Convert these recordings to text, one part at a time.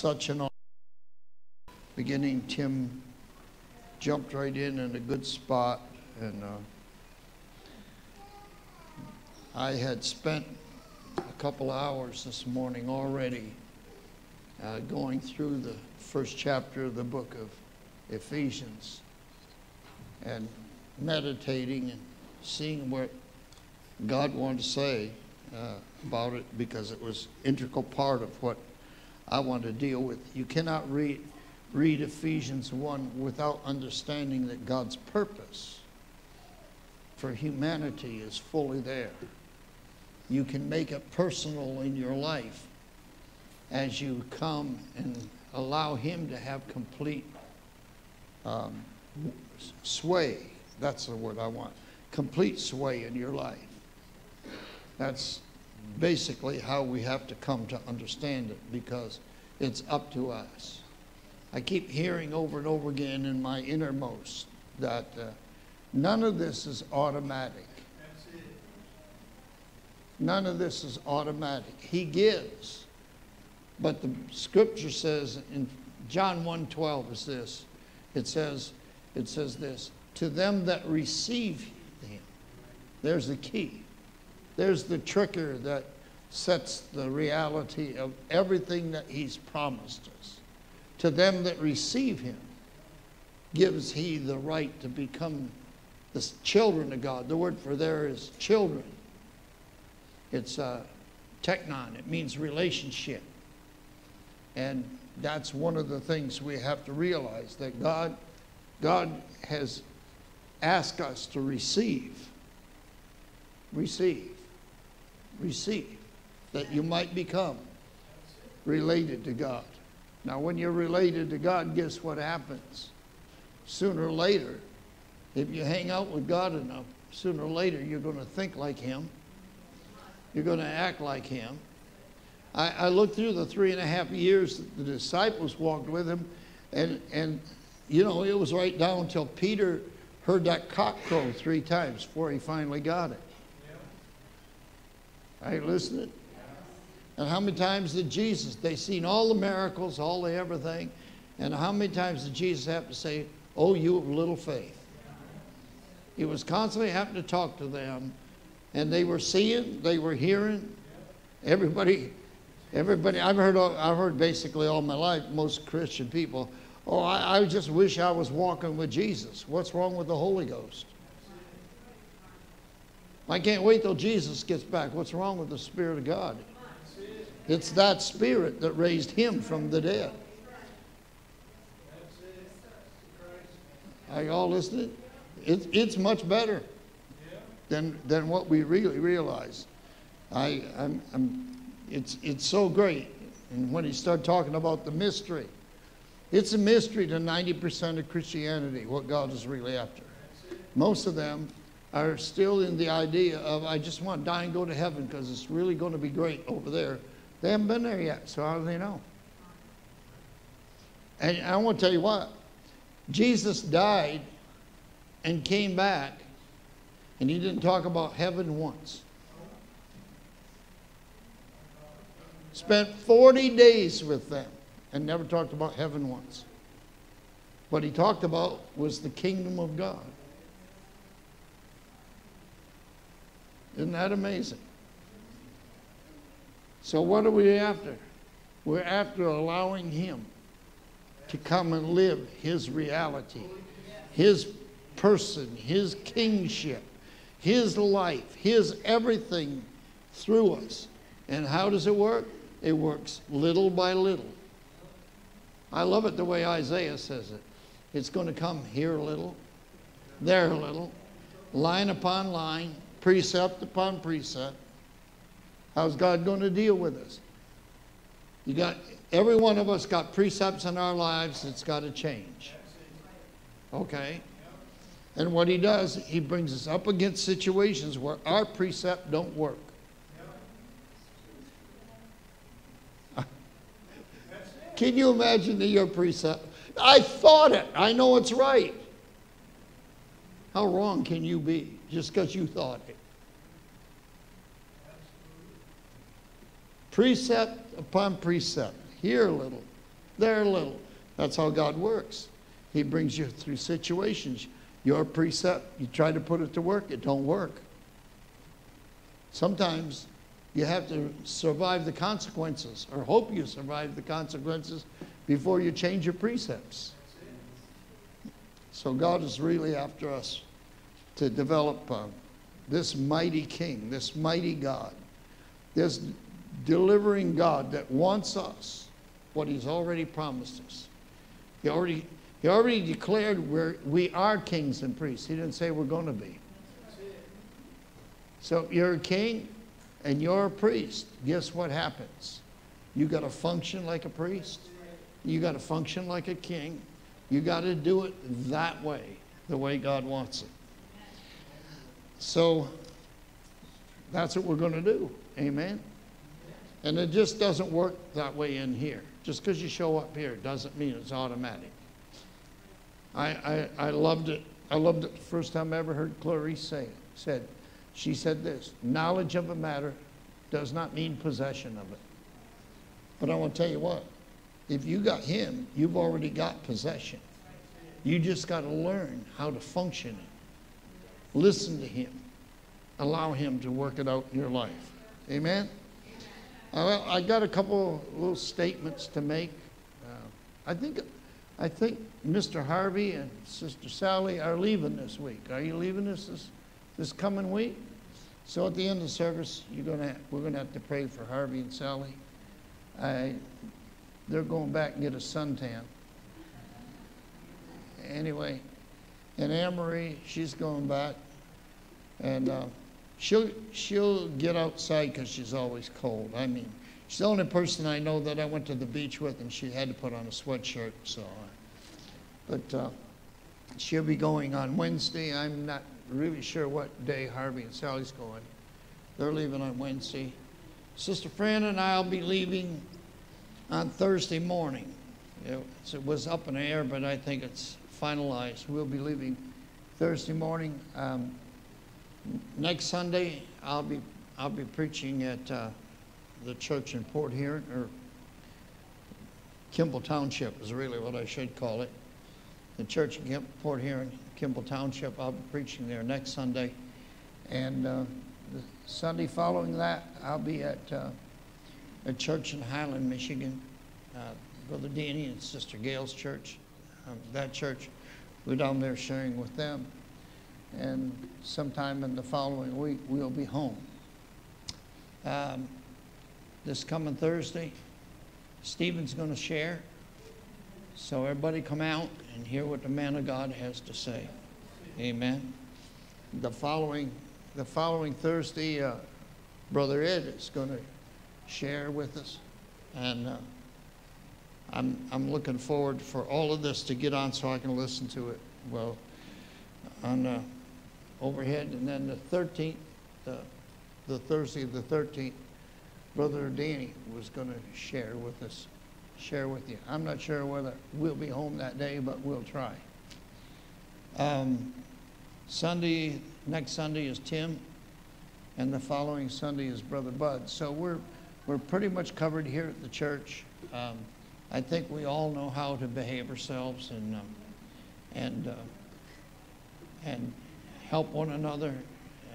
such an. Beginning, Tim jumped right in in a good spot, and uh, I had spent a couple hours this morning already uh, going through the first chapter of the book of Ephesians and meditating and seeing what God wanted to say uh, about it because it was integral part of what I want to deal with. You cannot read read Ephesians 1 without understanding that God's purpose for humanity is fully there. You can make it personal in your life as you come and allow Him to have complete um, sway. That's the word I want. Complete sway in your life. That's basically how we have to come to understand it because it's up to us. I keep hearing over and over again in my innermost that uh, none of this is automatic. None of this is automatic. He gives. But the scripture says in John 1:12 is this. It says it says this, to them that receive him. There's the key. There's the trigger that sets the reality of everything that he's promised us. To them that receive him, gives he the right to become the children of God. The word for there is children. It's uh, teknon. it means relationship. And that's one of the things we have to realize that God, God has asked us to receive. Receive. Receive. That you might become related to God. Now, when you're related to God, guess what happens? Sooner or later, if you hang out with God enough, sooner or later you're going to think like Him. You're going to act like Him. I, I looked through the three and a half years that the disciples walked with Him, and, and you know, it was right down until Peter heard that cock crow three times before he finally got it. Are you listening? And how many times did Jesus, they seen all the miracles, all the everything, and how many times did Jesus have to say, Oh, you of little faith? He was constantly having to talk to them, and they were seeing, they were hearing. Everybody, everybody, I've heard, I've heard basically all my life, most Christian people, oh, I, I just wish I was walking with Jesus. What's wrong with the Holy Ghost? I can't wait till Jesus gets back. What's wrong with the Spirit of God? It's that Spirit that raised him from the dead. Are you all listening? It, it's much better than, than what we really realize. I, I'm, I'm, it's, it's so great. And when he started talking about the mystery, it's a mystery to 90% of Christianity, what God is really after. Most of them are still in the idea of, I just want to die and go to heaven because it's really going to be great over there. They haven't been there yet, so how do they know? And I want to tell you what, Jesus died and came back, and he didn't talk about heaven once. Spent 40 days with them and never talked about heaven once. What he talked about was the kingdom of God. Isn't that amazing? So, what are we after? We're after allowing Him to come and live His reality, His person, His kingship, His life, His everything through us. And how does it work? It works little by little. I love it the way Isaiah says it. It's going to come here a little, there a little, line upon line, precept upon precept. How's God going to deal with us? You got every one of us got precepts in our lives that's got to change. Okay? And what he does, he brings us up against situations where our precept don't work. Can you imagine that your precept? I thought it. I know it's right. How wrong can you be just because you thought it? Precept upon precept. Here a little, there a little. That's how God works. He brings you through situations. Your precept, you try to put it to work, it don't work. Sometimes you have to survive the consequences or hope you survive the consequences before you change your precepts. So God is really after us to develop uh, this mighty king, this mighty God, this delivering God that wants us what he's already promised us. He already, he already declared we're, we are kings and priests. He didn't say we're going to be. So you're a king and you're a priest. Guess what happens? You got to function like a priest. You got to function like a king. You got to do it that way, the way God wants it. So that's what we're going to do. Amen. And it just doesn't work that way in here. Just because you show up here doesn't mean it's automatic. I, I, I loved it. I loved it the first time I ever heard Clarice say it. Said, she said this knowledge of a matter does not mean possession of it. But I want to tell you what, if you got him, you've already got possession. You just got to learn how to function it. Listen to him. Allow him to work it out in your life. Amen? Well, I got a couple little statements to make. Uh, I think, I think Mr. Harvey and Sister Sally are leaving this week. Are you leaving this this, coming week? So at the end of service, you're gonna we're gonna have to pray for Harvey and Sally. I, they're going back and get a suntan. Anyway, and Anne-Marie, she's going back, and. Uh, She'll, she'll get outside because she's always cold. I mean, she's the only person I know that I went to the beach with and she had to put on a sweatshirt. So, but uh, she'll be going on Wednesday. I'm not really sure what day Harvey and Sally's going. They're leaving on Wednesday. Sister Fran and I'll be leaving on Thursday morning. It was up in the air, but I think it's finalized. We'll be leaving Thursday morning. Um, next Sunday, I'll be, I'll be preaching at uh, the church in Port Huron, or Kimball Township is really what I should call it. The church in Port Huron, Kimball Township, I'll be preaching there next Sunday. And uh, the Sunday following that, I'll be at uh, a church in Highland, Michigan. Uh, Brother Danny and Sister Gail's church. Um, that church, we're down there sharing with them and sometime in the following week we'll be home. Um, this coming Thursday, Stephen's going to share. So everybody come out and hear what the man of God has to say. Amen. The following, the following Thursday, uh, Brother Ed is going to share with us, and uh, I'm I'm looking forward for all of this to get on so I can listen to it. Well, on. Uh, overhead. And then the 13th, uh, the Thursday of the 13th, Brother Danny was going to share with us, share with you. I'm not sure whether we'll be home that day, but we'll try. Um, Sunday, next Sunday is Tim, and the following Sunday is Brother Bud. So we're we're pretty much covered here at the church. Um, I think we all know how to behave ourselves and um, and uh, and help one another,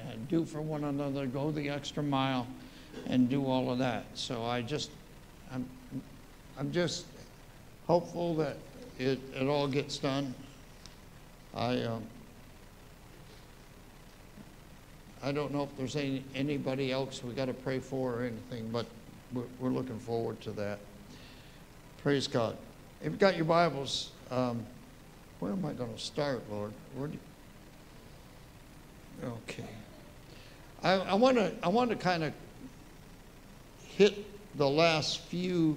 uh, do for one another, go the extra mile, and do all of that. So I just, I'm, I'm just hopeful that it, it all gets done. I, um, I don't know if there's any, anybody else we got to pray for or anything, but we're, we're, looking forward to that. Praise God. If you've got your Bibles, um, where am I going to start, Lord? Where do, you... Okay. I want to I want to kind of hit the last few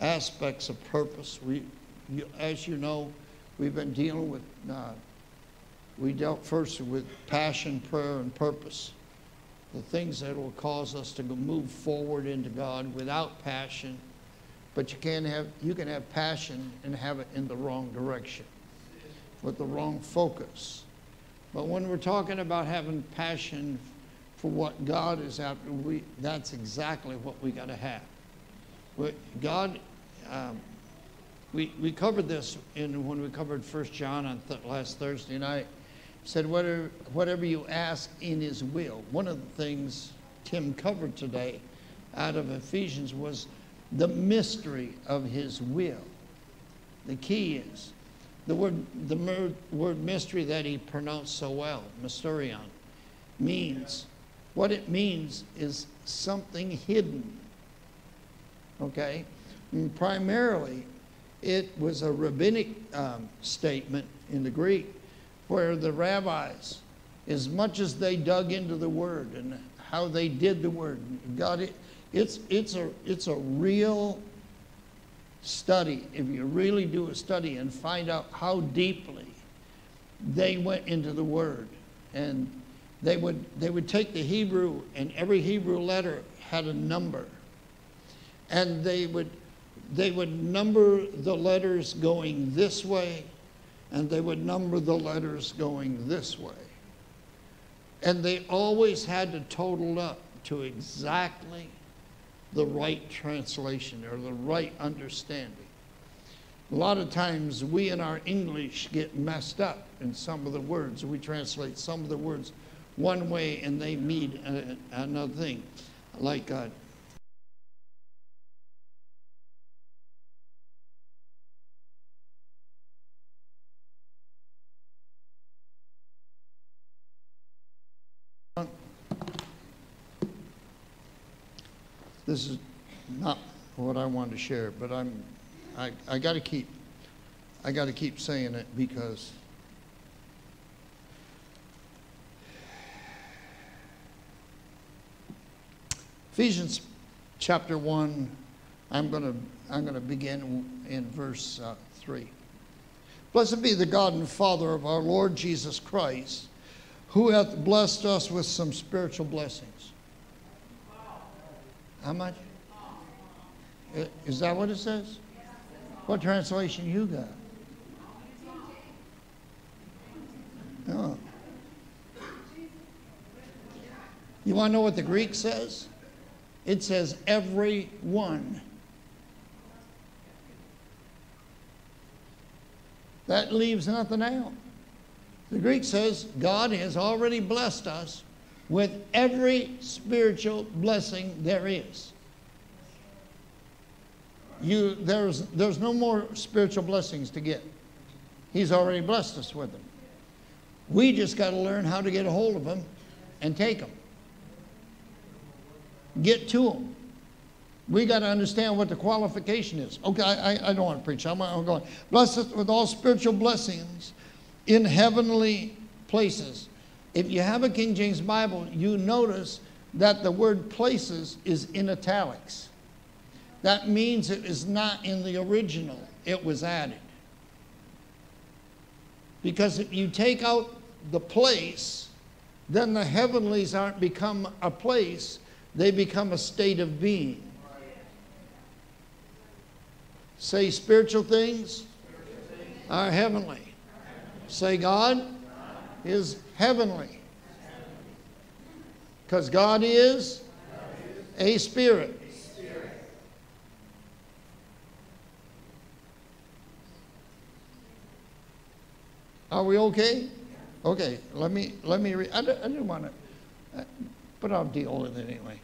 aspects of purpose. We, you, as you know, we've been dealing with. Uh, we dealt first with passion, prayer, and purpose. The things that will cause us to move forward into God without passion, but you can have you can have passion and have it in the wrong direction, with the wrong focus. But when we're talking about having passion for what God is after, we, that's exactly what we got to have. God, um, we, we covered this in when we covered First John on th- last Thursday night. said, whatever, whatever you ask in his will. One of the things Tim covered today out of Ephesians was the mystery of his will. The key is the word, the word mystery that he pronounced so well, mysterion, means, what it means is something hidden. Okay? And primarily, it was a rabbinic um, statement in the Greek where the rabbis, as much as they dug into the word and how they did the word, got it, it's, it's, a, it's a real study. If you really do a study and find out how deeply they went into the word, and they would, they would take the Hebrew, and every Hebrew letter had a number. And they would they would number the letters going this way, and they would number the letters going this way. And they always had to total up to exactly the right translation or the right understanding. A lot of times we in our English get messed up in some of the words. We translate some of the words one way and they mean another thing. Like uh, This is not what I wanted to share, but I'm, I, I got to keep, I got to keep saying it because Ephesians chapter 1, I'm going to I'm going to begin in verse uh, 3. Blessed be the God and Father of our Lord Jesus Christ, who hath blessed us with some spiritual blessings how much? Is that what it says? What translation you got? Oh. You want to know what the Greek says? It says every one. That leaves nothing out. The Greek says God has already blessed us with every spiritual blessing there is. You, there's, there's no more spiritual blessings to get. He's already blessed us with them. We just got to learn how to get a hold of them and take them. Get to them. We got to understand what the qualification is. Okay, I, I don't want to preach. I'm, I'm going. Bless us with all spiritual blessings in heavenly places if you have a King James Bible, you notice that the word places is in italics. That means it is not in the original, it was added. Because if you take out the place, then the heavenlies aren't become a place, they become a state of being. Say spiritual things, spiritual things. are heavenly. Say God is heavenly. Because God is a spirit. Are we okay? Okay, let me, let me read. I, didn't want to, uh, but I'll deal with it anyway.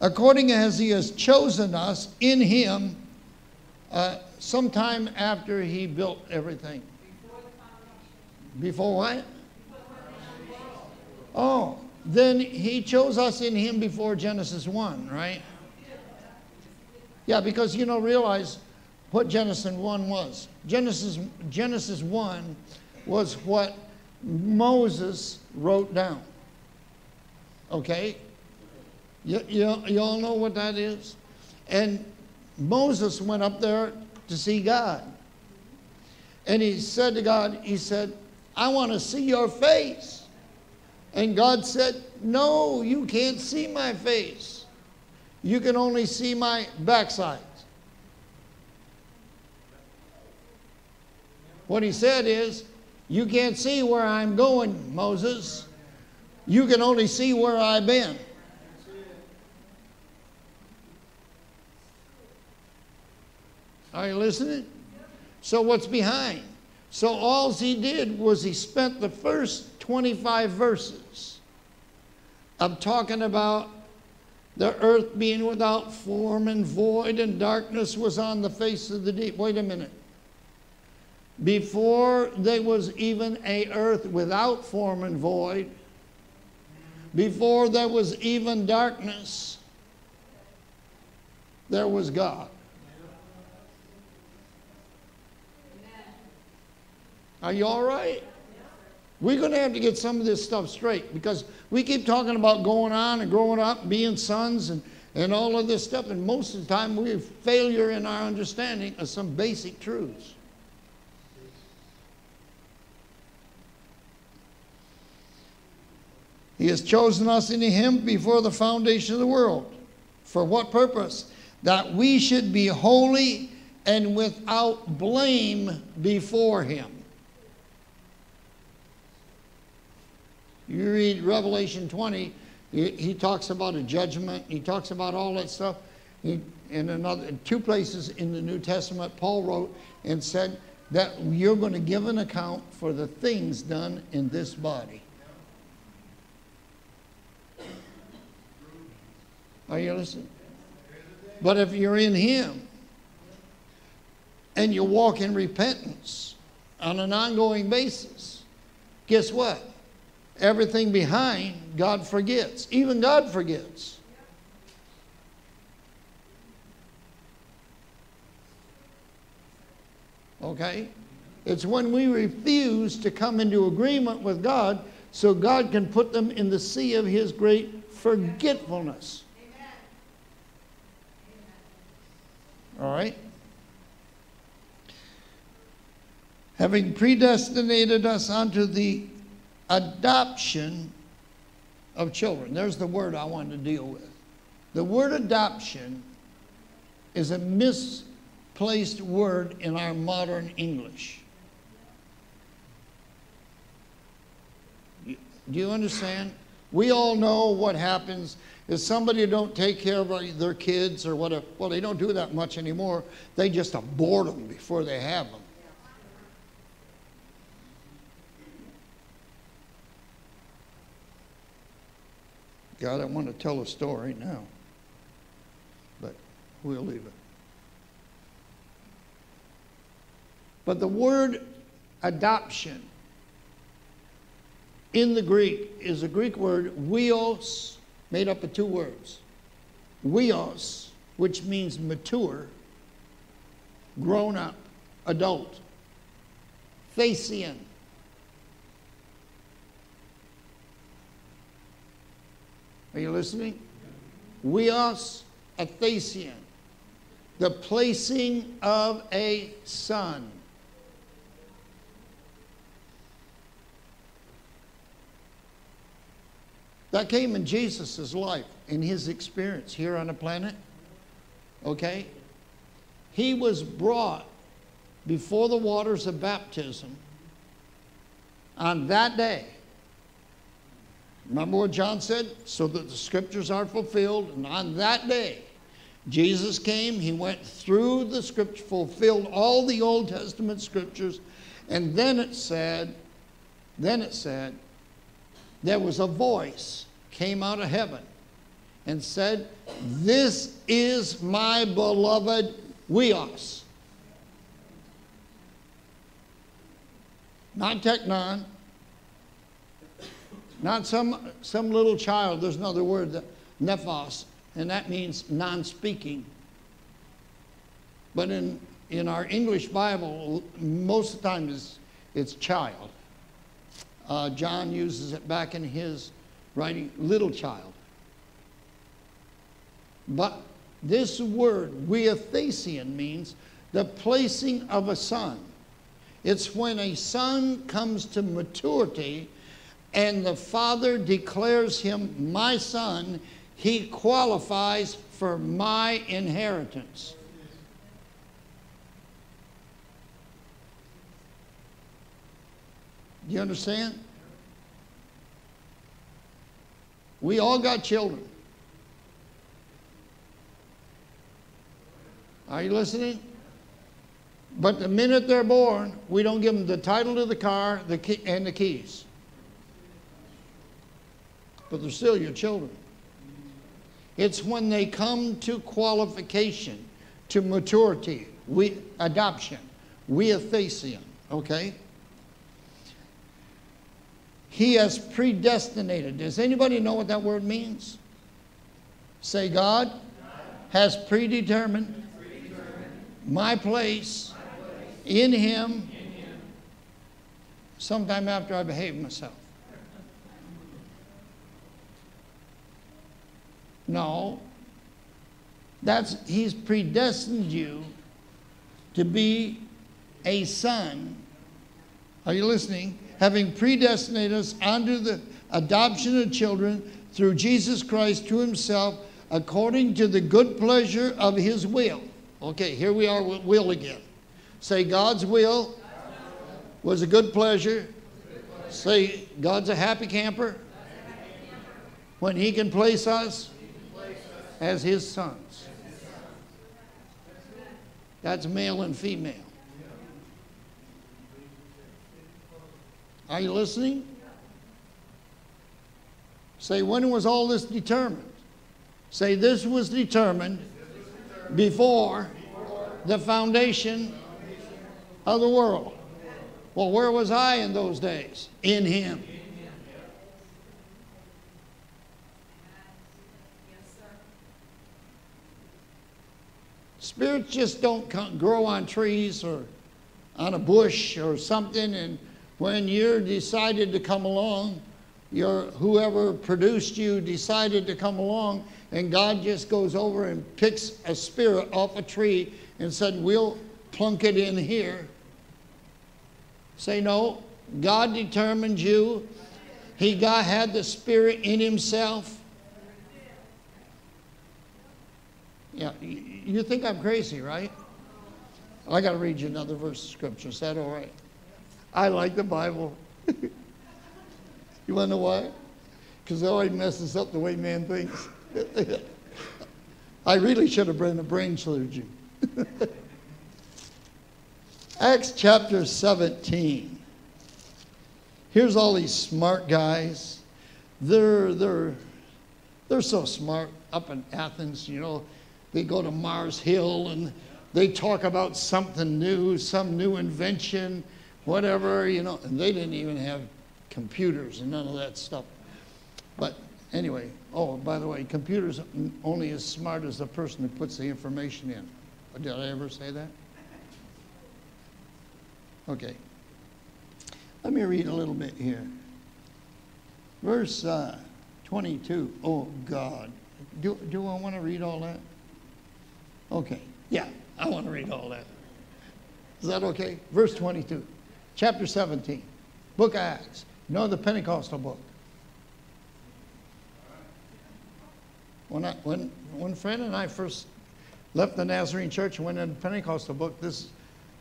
According as he has chosen us in him, uh, sometime after he built everything. Before what? Oh, then he chose us in him before Genesis 1, right? Yeah, because you know, realize what Genesis 1 was. Genesis, Genesis 1 was what Moses wrote down. Okay? You, you, you all know what that is? And Moses went up there to see God. And he said to God, he said, I want to see your face. And God said, No, you can't see my face. You can only see my backside. What he said is, You can't see where I'm going, Moses. You can only see where I've been. Are you listening? So what's behind? So all he did was he spent the first 25 verses of talking about the earth being without form and void, and darkness was on the face of the deep. Wait a minute. Before there was even a earth without form and void, before there was even darkness, there was God. Are you all right? We're going to have to get some of this stuff straight because we keep talking about going on and growing up, being sons, and, and all of this stuff. And most of the time, we have failure in our understanding of some basic truths. He has chosen us in Him before the foundation of the world. For what purpose? That we should be holy and without blame before Him. You read Revelation 20, he, talks about a judgment, he talks about all that stuff. He, in another two places in the New Testament, Paul wrote and said that you're going to give an account for the things done in this body. Are you listening? But if you're in Him and you walk in repentance on an ongoing basis, guess what? Everything behind, God forgets. Even God forgets. Okay? It's when we refuse to come into agreement with God so God can put them in the sea of His great forgetfulness. All right? Having predestinated us unto the adoption of children. There's the word I wanted to deal with. The word adoption is a misplaced word in our modern English. Do you understand? We all know what happens if somebody don't take care of their kids or whatever. Well, they don't do that much anymore. They just abort them before they have them. God, I want to tell a story now, but we'll leave it. But the word adoption in the Greek is a Greek word, weos, made up of two words. Weos, which means mature, grown up, adult. Thesion, Are you listening? Weos athesian, the placing of a son. That came in Jesus' life, in his experience here on the planet. Okay? He was brought before the waters of baptism on that day Remember what John said? So that the scriptures are fulfilled. And on that day, Jesus came, he went through the scripture, fulfilled all the Old Testament scriptures, and then it said, then it said, there was a voice came out of heaven and said, This is my beloved Weos. Not Teknon, not some, some little child, there's another word, nephos, and that means non speaking. But in, in our English Bible, most of the time it's, it's child. Uh, John uses it back in his writing, little child. But this word, weathasian, means the placing of a son. It's when a son comes to maturity and the father declares him my son, he qualifies for my inheritance. Do you understand? We all got children. Are you listening? But the minute they're born, we don't give them the title to the car the key, and the keys. But they're still your children. It's when they come to qualification, to maturity, we adoption, we weathesian, okay? He has predestinated. Does anybody know what that word means? Say, God has predetermined my place in Him sometime after I behave myself. No. That's he's predestined you to be a son. Are you listening? Having predestinated us unto the adoption of children through Jesus Christ to himself according to the good pleasure of his will. Okay, here we are with will again. Say God's will was a good pleasure. Say God's a happy camper when he can place us as his sons. That's male and female. Are you listening? Say, when was all this determined? Say, this was determined before the foundation of the world. Well, where was I in those days? In Him. Spirits just don't come, grow on trees or on a bush or something. And when you're decided to come along, your whoever produced you decided to come along, and God just goes over and picks a spirit off a tree and said, "We'll plunk it in here." Say no. God determined you. He God had the spirit in himself. Yeah, you think I'm crazy, right? I got to read you another verse of scripture. Is that all right? I like the Bible. you want to know why? Because it always messes up the way man thinks. I really should have been a brain surgeon. Acts chapter 17. Here's all these smart guys. They're, they're, they're so smart up in Athens, you know. They go to Mars Hill and they talk about something new, some new invention, whatever, you know. And they didn't even have computers and none of that stuff. But anyway, oh, by the way, computers only as smart as the person who puts the information in. Did I ever say that? Okay. Let me read a little bit here. Verse uh, 22. Oh, God. Do, do I want to read all that? Okay. Yeah, I want to read all that. Is that okay? Verse 22, chapter 17, book of Acts. You know the Pentecostal book. When, I, when, when Fred and I first left the Nazarene church and went into the Pentecostal book, this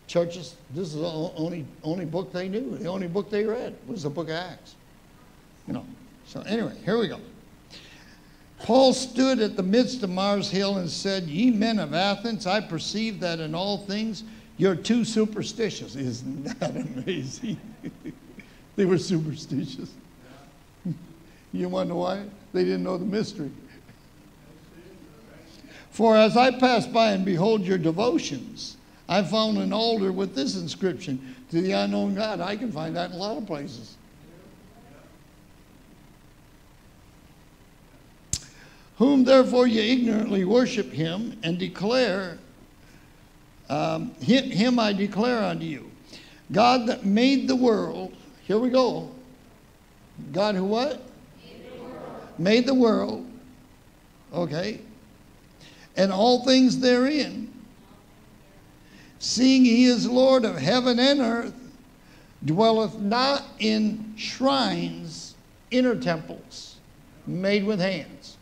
churches, this is the only, only book they knew. The only book they read was the book of Acts. You know. So anyway, here we go. Paul stood at the midst of Mars Hill and said, Ye men of Athens, I perceive that in all things you're too superstitious. Isn't that amazing? they were superstitious. you wonder why? They didn't know the mystery. For as I passed by and behold your devotions, I found an altar with this inscription to the unknown God. I can find that in a lot of places. Whom therefore ye ignorantly worship him and declare, um, him, I declare unto you. God that made the world, here we go. God who what? Made the. Made the world. Okay. And all things therein. Seeing he is Lord of heaven and earth, dwelleth not in shrines, inner temples, made with hands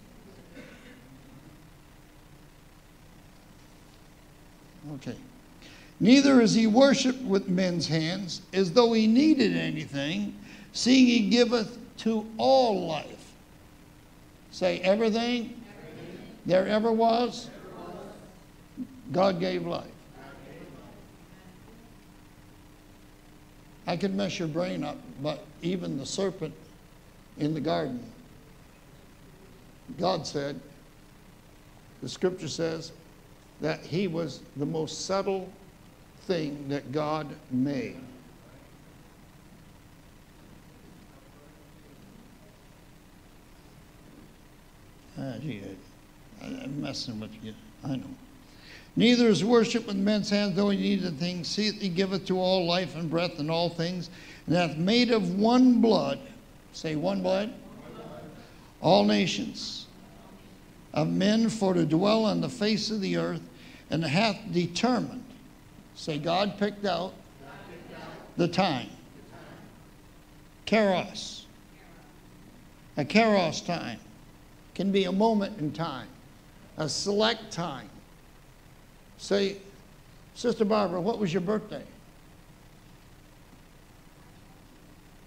Okay. Neither is he worshipped with men's hands as though he needed anything, seeing he giveth to all life. Say, everything, everything. there ever was, ever was. God gave life. I could mess your brain up, but even the serpent in the garden, God said, the scripture says, that he was the most subtle thing that God made. Ah, gee, I, I'm messing with you. I know. Neither is worship with men's hands, though he needed things. See, he giveth to all life and breath and all things, and hath made of one blood. Say. One blood. All nations of men for to dwell on the face of the earth, and hath determined. Say, God picked out, God picked out the time. The time. Kairos. A kairos time can be a moment in time, a select time. Say, Sister Barbara, what was your birthday?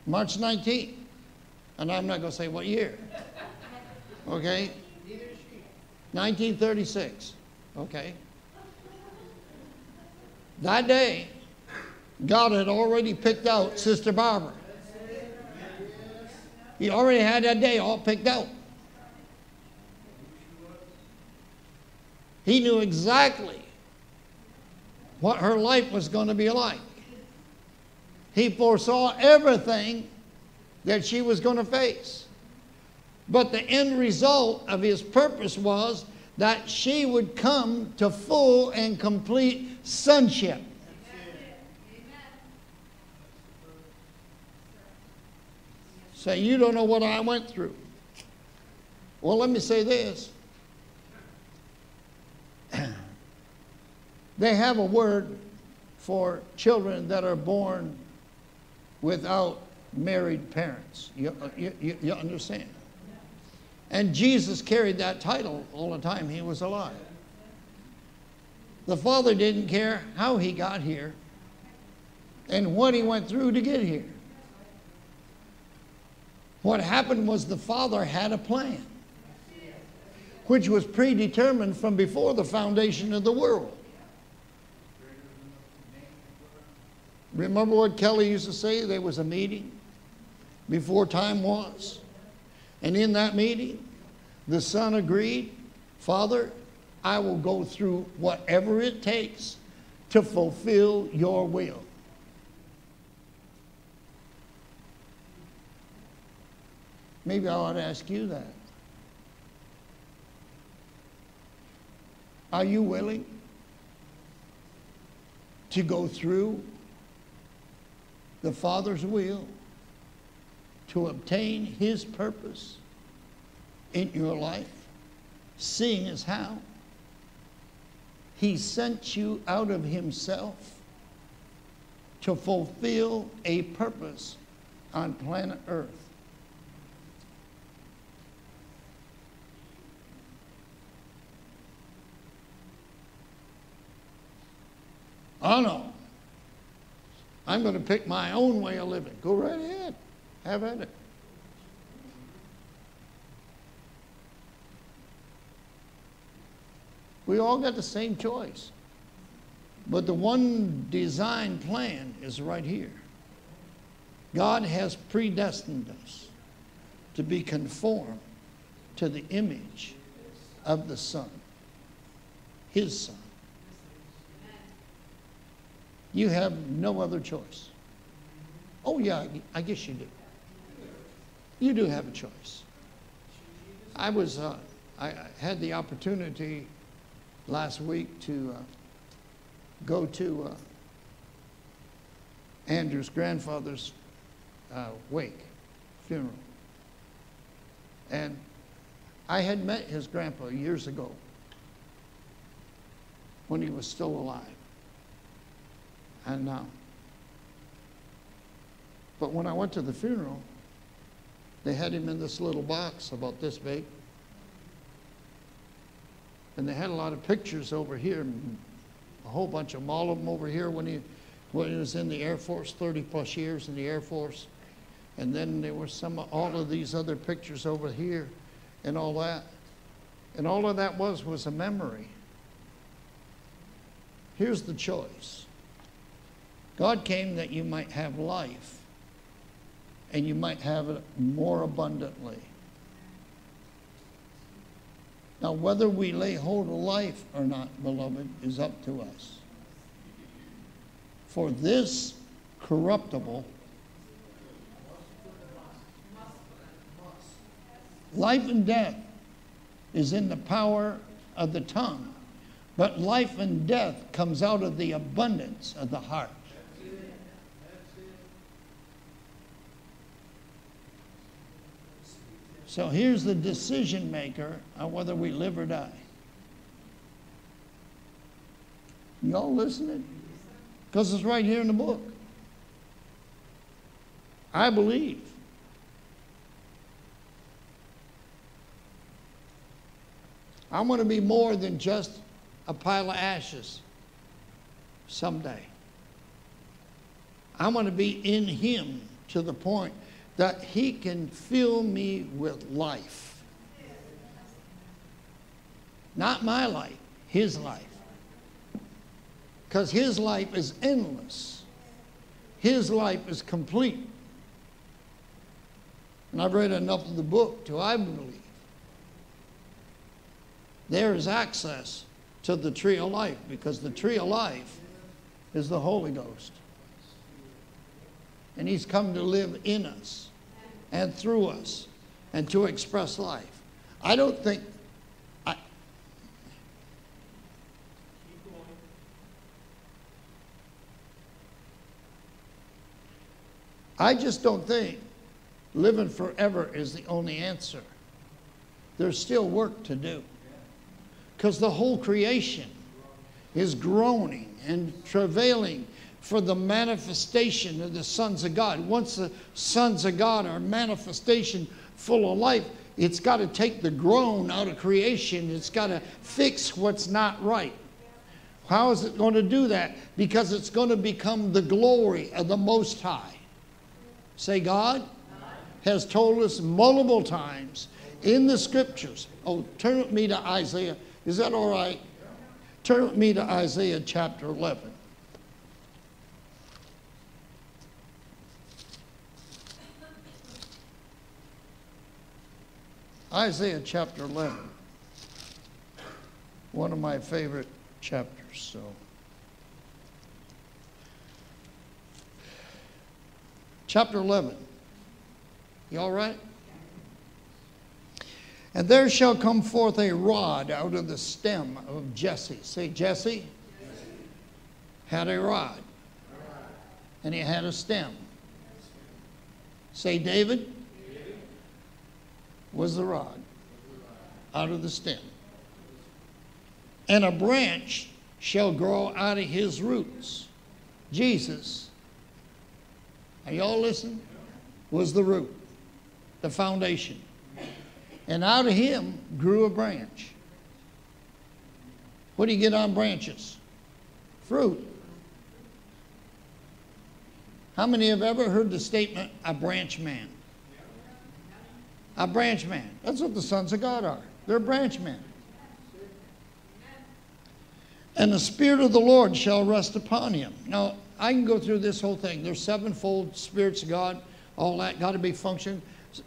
March 19th. And I'm not going to say what year. Okay? 1936. Okay? That day, God had already picked out Sister Barbara. He already had that day all picked out. He knew exactly what her life was going to be like. He foresaw everything that she was going to face. But the end result of his purpose was that she would come to full and complete sonship. Say, you don't know what I went through. Well, let me say this. they have a word for children that are born without married parents. You, you, you understand? And Jesus carried that title all the time he was alive. The Father didn't care how he got here and what he went through to get here. What happened was the Father had a plan, which was predetermined from before the foundation of the world. Remember what Kelly used to say? There was a meeting before time was. And in that meeting, the Son agreed, Father, I will go through whatever it takes to fulfill your will. Maybe I ought to ask you that. Are you willing to go through the Father's will to obtain His purpose in your life, seeing as how He sent you out of Himself to fulfill a purpose on planet Earth. Oh no. I'm going to pick my own way of living. Go right ahead. Have at it. We all got the same choice. But the one design plan is right here. God has predestined us to be conformed to the image of the Son, His Son. You have no other choice. Oh, yeah, I guess you do. You do have a choice. I was, uh, I had the opportunity last week to uh, go to uh, Andrew's grandfather's uh, wake, funeral. And I had met his grandpa years ago when he was still alive. And uh, but when I went to the funeral, they had him in this little box about this big. And they had a lot of pictures over here, a whole bunch of them, all of them over here when he, when he was in the Air Force, 30 plus years in the Air Force. And then there were some, all of these other pictures over here and all that. And all of that was, was a memory. Here's the choice. God came that you might have life and you might have it more abundantly. Now, whether we lay hold of life or not, beloved, is up to us. For this corruptible, life and death is in the power of the tongue, but life and death comes out of the abundance of the heart. So here's the decision maker on whether we live or die. Y'all listening? Because it's right here in the book. I believe. I'm going to be more than just a pile of ashes someday. I'm going to be in Him to the point that He can fill me with life. Not my life, His life. Because His life is endless, His life is complete. And I've read enough of the book to I believe there is access to the tree of life because the tree of life is the Holy Ghost. And He's come to live in us and through us and to express life. I don't think. I, just don't think living forever is the only answer. There's still work to do. Because the whole creation is groaning and travailing for the manifestation of the sons of God. Once the sons of God are manifestation full of life, it's got to take the groan out of creation. It's got to fix what's not right. How is it going to do that? Because it's going to become the glory of the Most High. Say, God has told us multiple times in the scriptures. Oh, turn with me to Isaiah. Is that all right? Turn with me to Isaiah chapter 11. Isaiah chapter 11. One of my favorite chapters, so. Chapter 11. You all right? And there shall come forth a rod out of the stem of Jesse. Say, Jesse, Jesse. had a rod, and he had a stem. Say, David, was the rod out of the stem. And a branch shall grow out of his roots. Jesus, are y'all listening? Was the root, the foundation. And out of him grew a branch. What do you get on branches? Fruit. How many have ever heard the statement, a branch man? A branch man. That's what the sons of God are. They're branch men. And the Spirit of the Lord shall rest upon him. Now, I can go through this whole thing. There's sevenfold spirits of God, all that got to be functioned.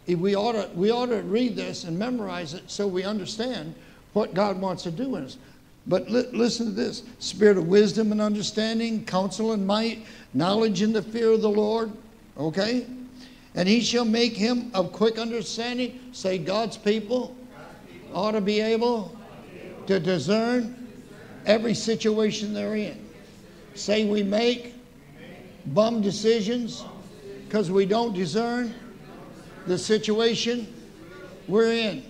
We ought, to, we ought to read this and memorize it so we understand what God wants to do in us. But li- listen to this spirit of wisdom and understanding, counsel and might, knowledge and the fear of the Lord. Okay? And he shall make him of quick understanding. Say, God's people, ought to be able to discern every situation they're in. Say, we make bum decisions because we don't discern the situation we're in.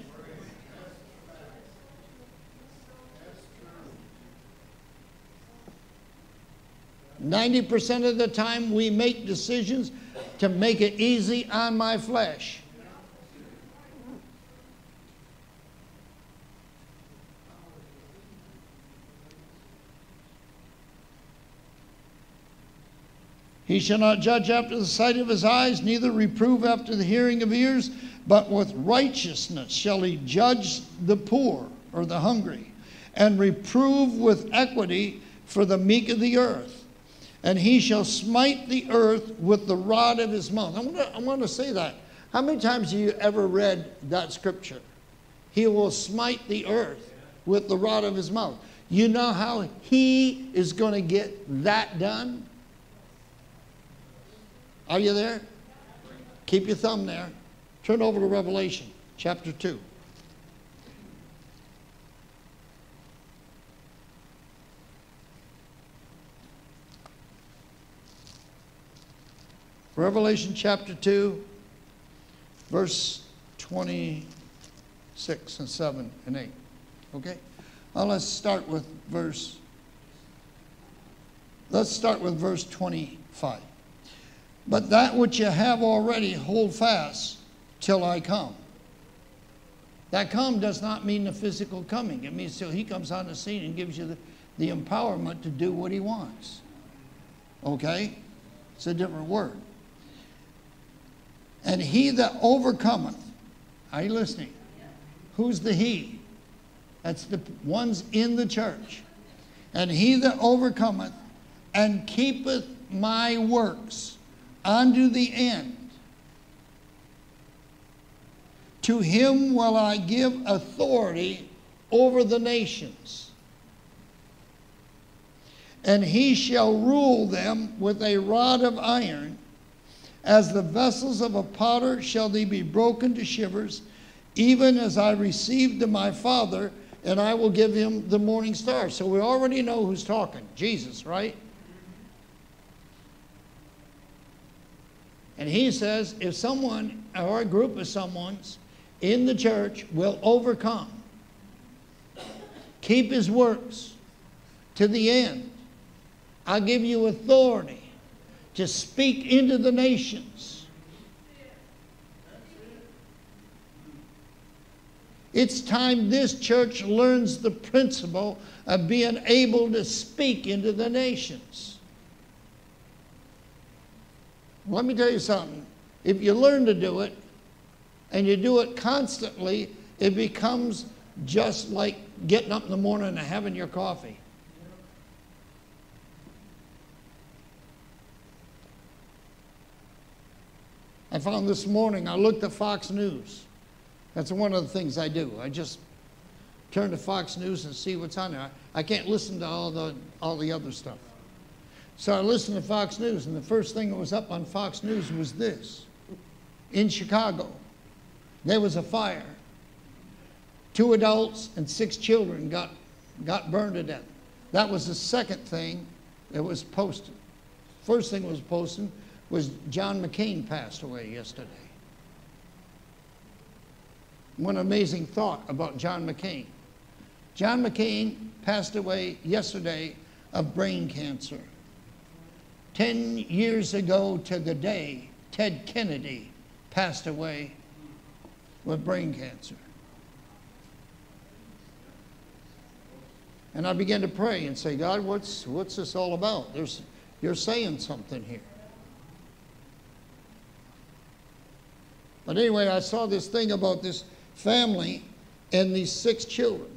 Ninety percent of the time, we make decisions to make it easy on my flesh. He shall not judge after the sight of his eyes, neither reprove after the hearing of ears, but with righteousness shall he judge the poor or the hungry, and reprove with equity for the meek of the earth. And he shall smite the earth with the rod of his mouth. I want to, I want to say that. How many times have you ever read that scripture? He will smite the earth with the rod of his mouth. You know how he is going to get that done? Are you there? Keep your thumb there. Turn over to Revelation chapter 2. Revelation chapter 2, verse 26 and 7 and 8. Okay? Well, let's start with verse. Let's start with verse 25. But that which you have already, hold fast till I come. That come does not mean the physical coming. It means till he comes on the scene and gives you the, the empowerment to do what he wants. Okay? It's a different word. And he that overcometh, are you listening? Who's the he? That's the ones in the church. And he that overcometh and keepeth my works unto the end, to him will I give authority over the nations. And he shall rule them with a rod of iron as the vessels of a potter shall they be broken to shivers, even as I received to my Father, and I will give him the morning star. So we already know who's talking Jesus, right? And he says if someone or a group of someone's in the church will overcome, keep his works to the end, I'll give you authority to speak into the nations. It's time this church learns the principle of being able to speak into the nations. Let me tell you something. If you learn to do it and you do it constantly, it becomes just like getting up in the morning and having your coffee. I found this morning, I looked at Fox News. That's one of the things I do. I just turn to Fox News and see what's on there. I can't listen to all the, all the other stuff. So I listened to Fox News, and the first thing that was up on Fox News was this. In Chicago, there was a fire. Two adults and six children got, got burned to death. That was the second thing that was posted. First thing was posted was John McCain passed away yesterday. One amazing thought about John McCain. John McCain passed away yesterday of brain cancer. Ten years ago to the day, Ted Kennedy passed away with brain cancer. And I began to pray and say, God, what's, what's this all about? There's, you're saying something here. But anyway, I saw this thing about this family and these six children.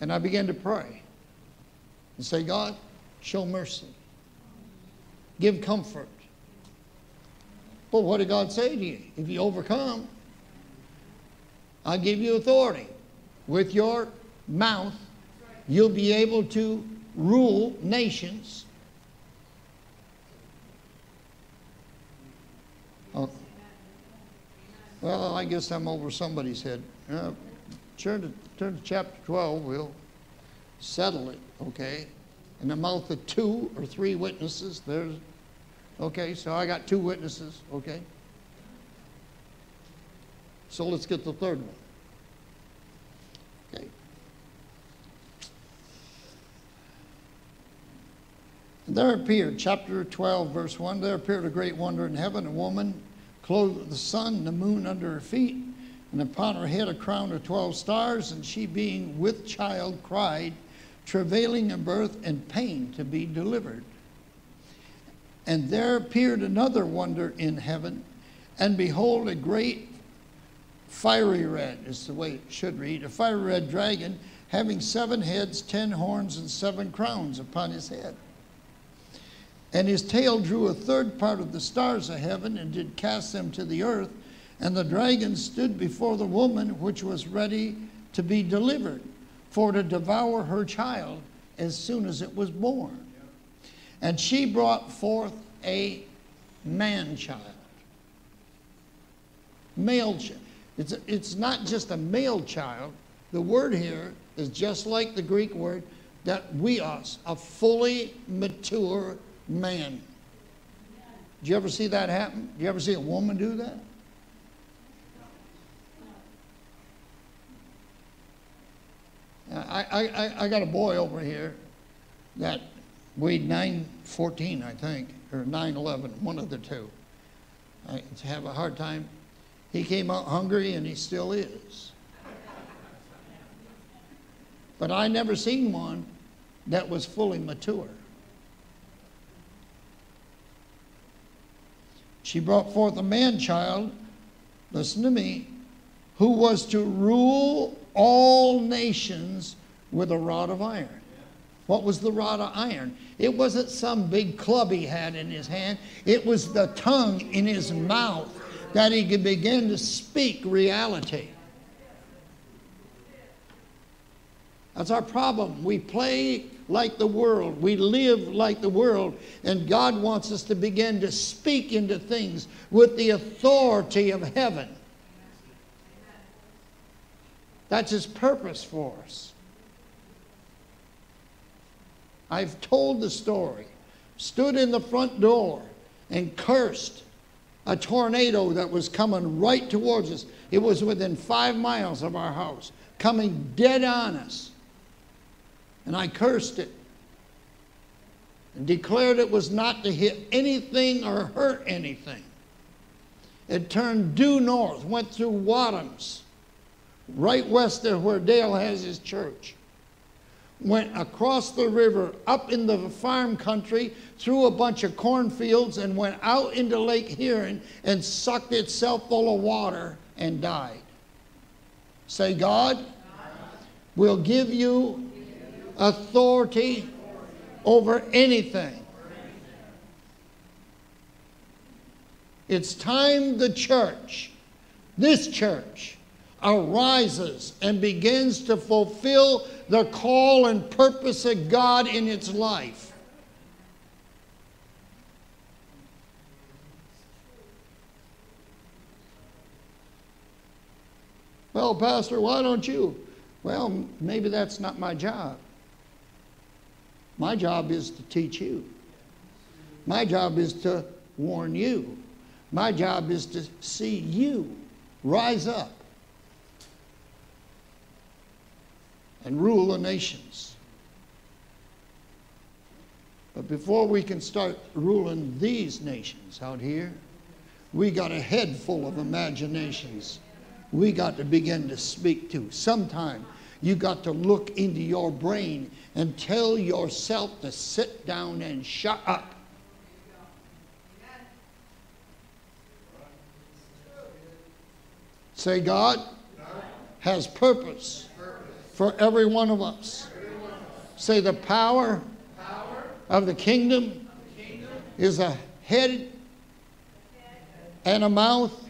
And I began to pray and say, God, show mercy, give comfort. But what did God say to you? If you overcome, I'll give you authority. With your mouth, you'll be able to rule nations Oh. Well, I guess I'm over somebody's head. Uh, turn, to, turn to chapter 12. We'll settle it, okay? In the mouth of two or three witnesses, there's, okay, so I got two witnesses, okay? So let's get the third one. Okay. there appeared, chapter 12, verse 1, there appeared a great wonder in heaven, a woman clothed with the sun and the moon under her feet, and upon her head a crown of 12 stars, and she being with child cried, travailing in birth and pain to be delivered. And there appeared another wonder in heaven, and behold, a great fiery red, is the way it should read, a fiery red dragon, having seven heads, ten horns, and seven crowns upon his head. And his tail drew a third part of the stars of heaven and did cast them to the earth. And the dragon stood before the woman which was ready to be delivered, for to devour her child as soon as it was born. And she brought forth a man child. Male child. It's, it's not just a male child. The word here is just like the Greek word that huios, a fully mature man. Did you ever see that happen? Did you ever see a woman do that? I, I, I got a boy over here that weighed 914, I think, or 911, one of the two. I have a hard time. He came out hungry and he still is. But I never seen one that was fully mature. She brought forth a man child, listen to me, who was to rule all nations with a rod of iron. What was the rod of iron? It wasn't some big club he had in his hand, it was the tongue in his mouth that he could begin to speak reality. That's our problem. We play like the world, we live like the world, and God wants us to begin to speak into things with the authority of heaven. That's His purpose for us. I've told the story. Stood in the front door and cursed a tornado that was coming right towards us. It was within five miles of our house, coming dead on us. And I cursed it and declared it was not to hit anything or hurt anything. It turned due north, went through Wadhams, right west of where Dale has his church. Went across the river, up in the farm country, through a bunch of cornfields, and went out into Lake Huron and sucked itself full of water and died. Say, God will give you authority over anything. It's time the church, this church, arises and begins to fulfill the call and purpose of God in its life. Well, Pastor, why don't you? Well, maybe that's not my job. My job is to teach you. My job is to warn you. My job is to see you rise up and rule the nations. But before we can start ruling these nations out here, we got a head full of imaginations we got to begin to speak to. Sometime you got to look into your brain and tell yourself to sit down and shut up. Say, God has purpose for every one of us. Say, the power of the kingdom is a head and a mouth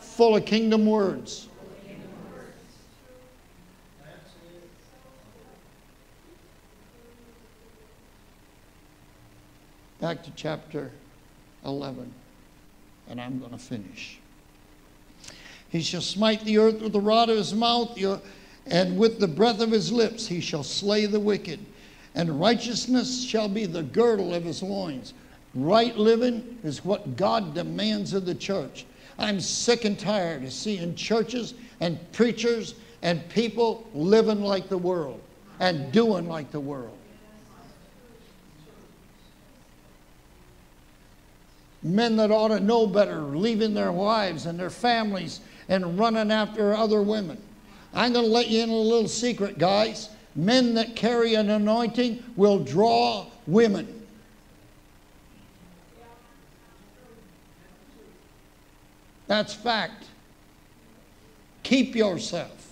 full of kingdom words. Back to chapter 11, and I'm going to finish. He shall smite the earth with the rod of his mouth, and with the breath of his lips he shall slay the wicked. And righteousness shall be the girdle of his loins. Right living is what God demands of the church. I'm sick and tired of seeing churches and preachers and people living like the world and doing like the world. Men that ought to know better leaving their wives and their families and running after other women. I'm going to let you in a little secret, guys. Men that carry an anointing will draw women. That's fact. Keep yourself.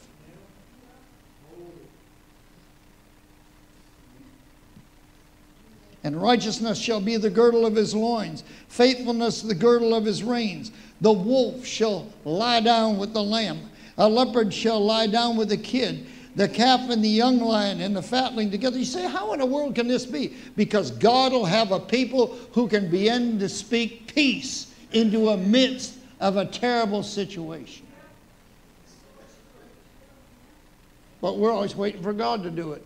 And righteousness shall be the girdle of his loins, faithfulness the girdle of his reins. The wolf shall lie down with the lamb, a leopard shall lie down with the kid, the calf and the young lion and the fatling together. You say, how in the world can this be? Because God will have a people who can begin to speak peace into a midst of a terrible situation. But we're always waiting for God to do it.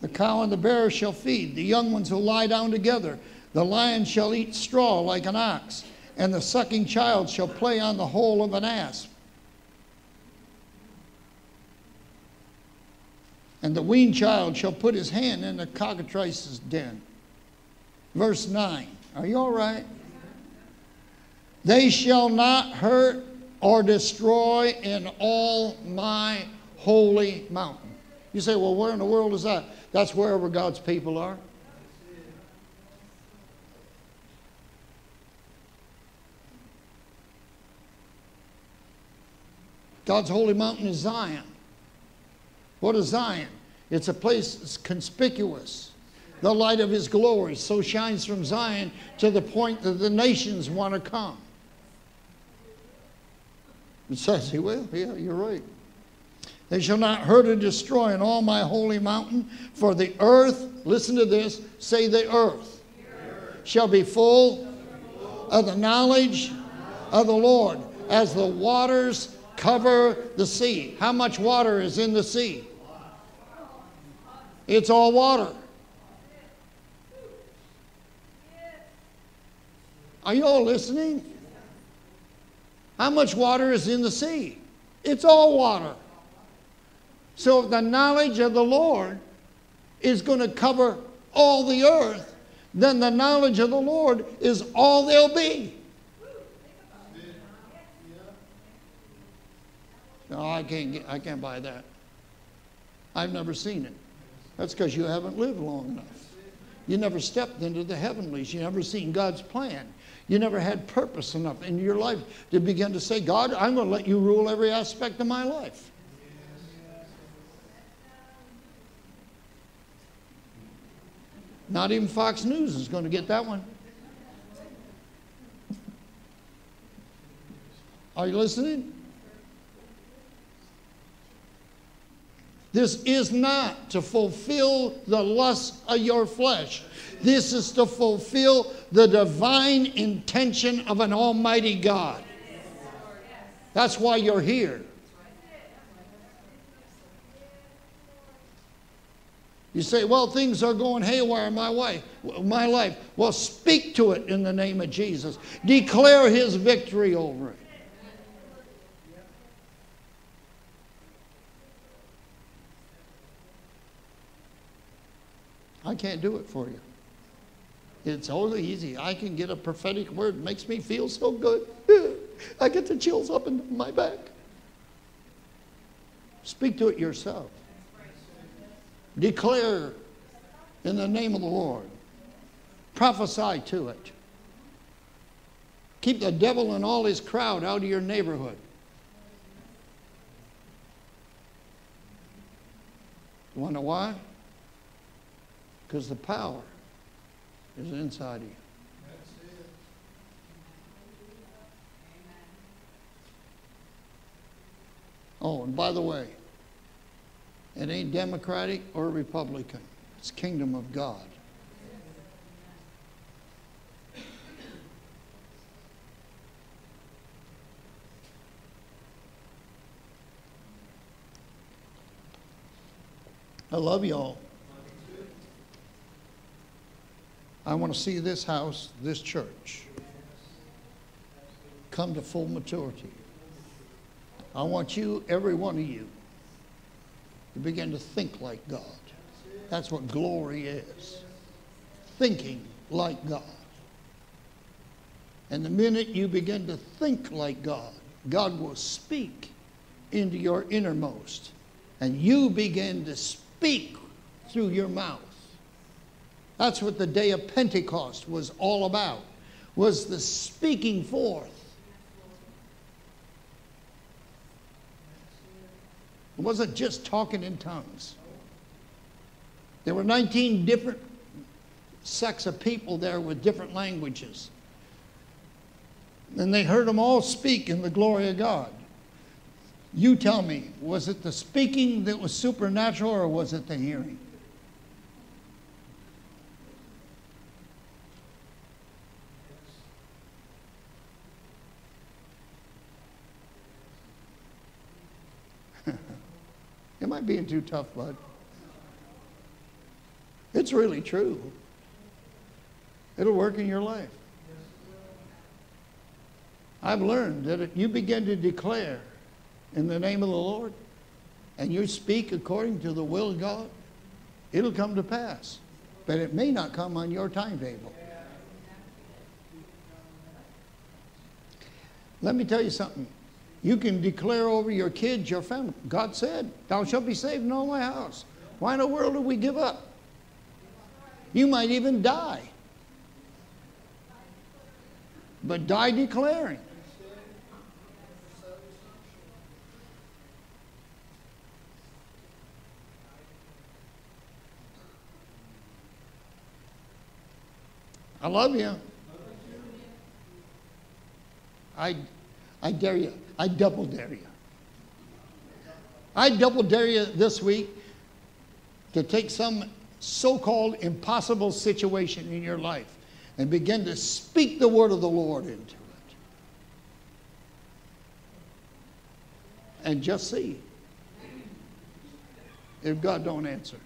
The cow and the bear shall feed, the young ones will lie down together. The lion shall eat straw like an ox, and the sucking child shall play on the hole of an asp. And the weaned child shall put his hand in the cockatrice's den. Verse 9. Are you all right? They shall not hurt or destroy in all my holy mountain. You say, well, where in the world is that? That's wherever God's people are. God's holy mountain is Zion. What is Zion? It's a place that's conspicuous. The light of his glory so shines from Zion to the point that the nations want to come. It says he will. Yeah, you're right. They shall not hurt or destroy in all my holy mountain, for the earth, listen to this, say the earth, shall be full of the knowledge of the Lord, as the waters cover the sea. How much water is in the sea? It's all water. Are you all listening? How much water is in the sea? It's all water. So if the knowledge of the Lord is going to cover all the earth, then the knowledge of the Lord is all there'll be. No, I can't, get, I can't buy that. I've never seen it. That's because you haven't lived long enough. You never stepped into the heavenlies. You never seen God's plan. You never had purpose enough in your life to begin to say, God, I'm going to let you rule every aspect of my life. Not even Fox News is going to get that one. Are you listening? This is not to fulfill the lust of your flesh. This is to fulfill the divine intention of an almighty God. That's why you're here. You say, well, things are going haywire in my, wife, my life. Well, speak to it in the name of Jesus. Declare his victory over it. I can't do it for you. It's all easy. I can get a prophetic word. It makes me feel so good. I get the chills up in my back. Speak to it yourself. Declare in the name of the Lord. Prophesy to it. Keep the devil and all his crowd out of your neighborhood. You want to why? Because the power is inside of you. Oh, and by the way, it ain't Democratic or Republican. It's kingdom of God. I love y'all. I want to see this house, this church, come to full maturity. I want you, every one of you, begin to think like God. That's what glory is thinking like God. And the minute you begin to think like God, God will speak into your innermost. And you begin to speak through your mouth. That's what the day of Pentecost was all about, was the speaking forth. It wasn't just talking in tongues. There were 19 different sects of people there with different languages. And they heard them all speak in the glory of God. You tell me, was it the speaking that was supernatural or was it the hearing? Am I being too tough, bud? It's really true. It'll work in your life. I've learned that if you begin to declare in the name of the Lord and you speak according to the will of God, it'll come to pass. But it may not come on your timetable. Let me tell you something. You can declare over your kids, your family. God said, Thou shalt be saved in all my house. Why in the world do we give up? You might even die. But die declaring. I love you. I, I dare you. I double dare you. I double dare you this week to take some so called impossible situation in your life and begin to speak the word of the Lord into it. And just see if God don't answer.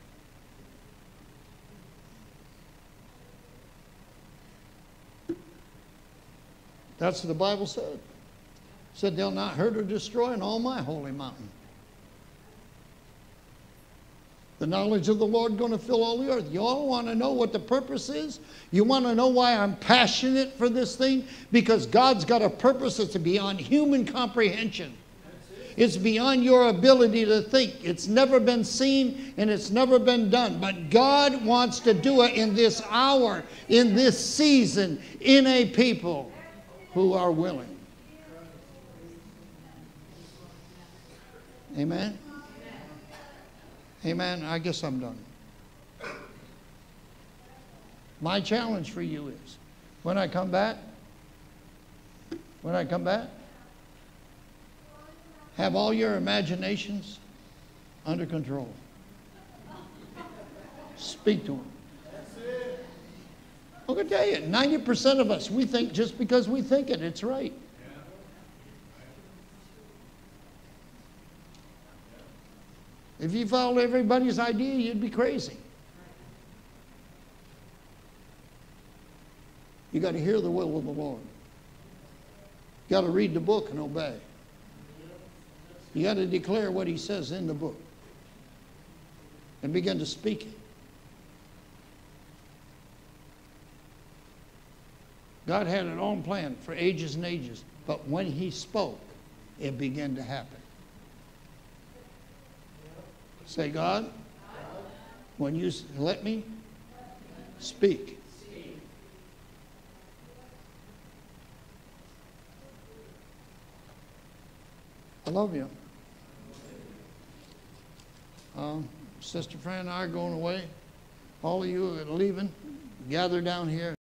That's what the Bible said. Said they'll not hurt or destroy in all my holy mountain. The knowledge of the Lord going to fill all the earth. You all want to know what the purpose is? You want to know why I'm passionate for this thing? Because God's got a purpose that's beyond human comprehension. It's beyond your ability to think. It's never been seen and it's never been done. But God wants to do it in this hour, in this season, in a people who are willing. Amen? Amen. I guess I'm done. My challenge for you is when I come back, when I come back, have all your imaginations under control. Speak to them. I'm going to tell you, 90% of us, we think just because we think it, it's right. If you followed everybody's idea, you'd be crazy. You got to hear the will of the Lord. You got to read the book and obey. You got to declare what he says in the book and begin to speak it. God had it on plan for ages and ages, but when he spoke, it began to happen. Say, God, when you let me speak. I love you. Um, Sister Fran and I are going away. All of you are leaving. Gather down here.